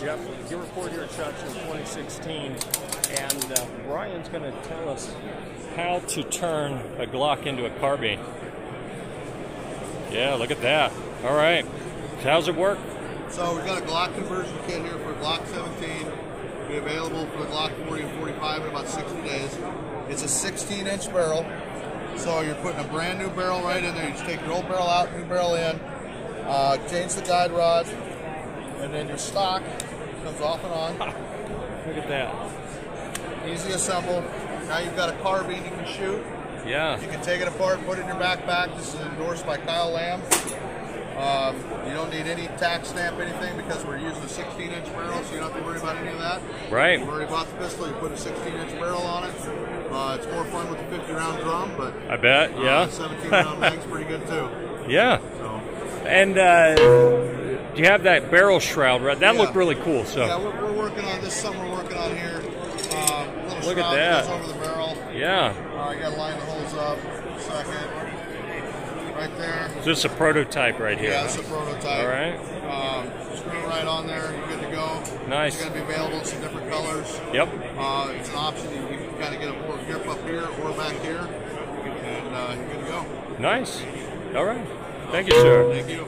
Jeff. Gear Report here at SHOT Show 2016, and uh, Brian's going to tell us how to turn a Glock into a carbine. Yeah, look at that. All right. How's it work? So we've got a Glock conversion kit here for Glock 17. It'll be available for the Glock 40 and 45 in about 60 days. It's a 16 inch barrel. So you're putting a brand new barrel right in there. You just take your old barrel out, new barrel in, uh, change the guide rod, and then your stock comes off and on. Look at that. Easy assemble. Now you've got a carbine you can shoot. Yeah. You can take it apart, put it in your backpack. This is endorsed by Kyle Lamb. Um, you don't need any tax stamp, anything, because we're using a 16 inch barrel, so you don't have to worry about any of that. Right. You've already bought the pistol, you put a 16 inch barrel on it. Uh, it's more fun with the 50 round drum, but I bet. uh, Yeah. 17 round mag's pretty good too. Yeah. So, And uh, you have that barrel shroud, right? That Yeah. looked really cool. So yeah, we're, we're working on this. is Something we're working on here. Little Look at that. over the barrel. yeah. Uh, you got to line the holes up. Second, right there. So this is a prototype right here. Yeah, it's a prototype. All right. Um, screw it right on there. You're good to go. Nice. It's going to be available in some different colors. Yep. Uh, it's an option. You, you can kind of get a more grip up here or back here, and uh, you're good to go. Nice. All right. Thank you, sir. Thank you.